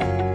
you